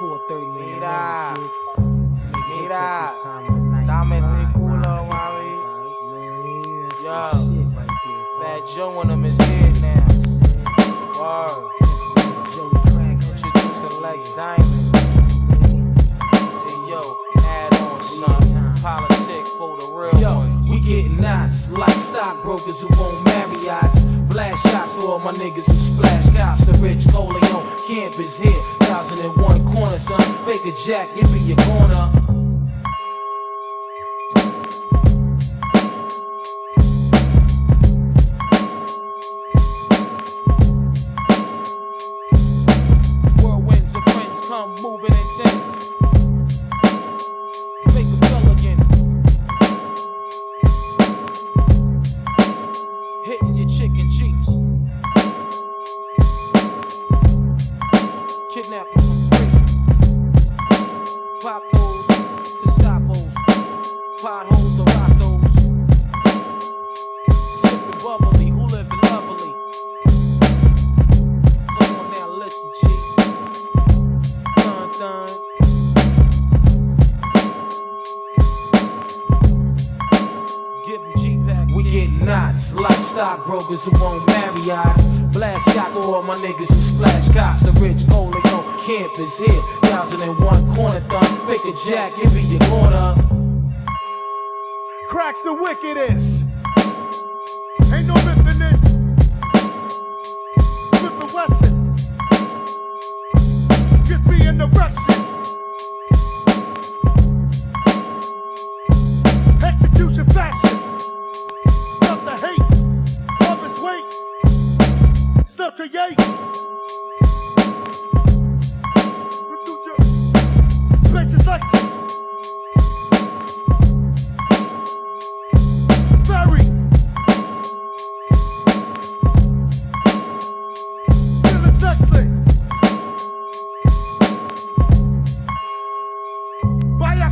4:30 in the morning, kid. Mira. at this time of the night. Dame este culo, mami. Yo. the shit right there, Fat. Joe and them is here now. Word. That's Joey Introducing Lex Diamond. Yo, add on son. Politic for the real Yo, ones. we getting knots like stockbrokers who own Marriott's. Blast shots for all my niggas who splash cops. The rich Corleone campus here. Thousand and one corner, son. Fake a jack, give me your corner. Like stockbrokers who own Marriott's. Blast shots for all my niggas who splash cops. The rich Corleone campus here. Thousand and one corner thumb. A jack, give me your corner. cracks the wickedest. To yate. Spacious Lexus. Very. Phyllis Leslie.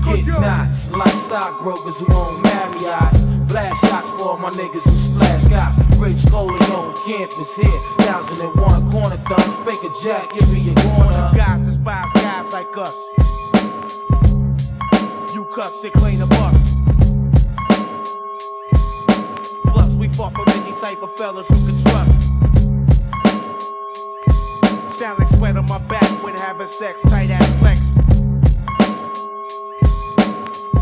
Get knots like stockbrokers who own Marriott's. Blast shots for all my niggas who splash cops. Rich Corleone campus here. Thousand and one corner thumb. Fake a jack, give me your corner. Guys despise guys like us. You cuss it, clean a bus. Plus, we fought for any type of fellas who can trust. Sound like sweat on my back when having sex, tight ass flex.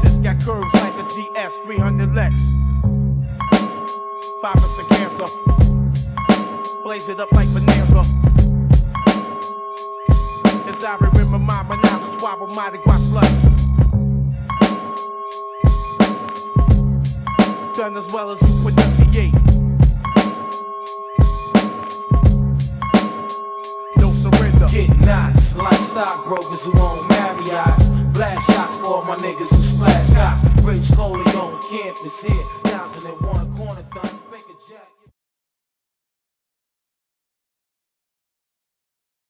Sis got curves like a GS 300 Lex. Blaze it up like bonanza. As I remember my menage a trois with Mardi Gras sluts. Done as well as you pronunciate. No surrender. Get knots like stockbrokers who own Marriott's. Blast shots for my niggas who splash cops. Rich Corleone campus here. Thousand and one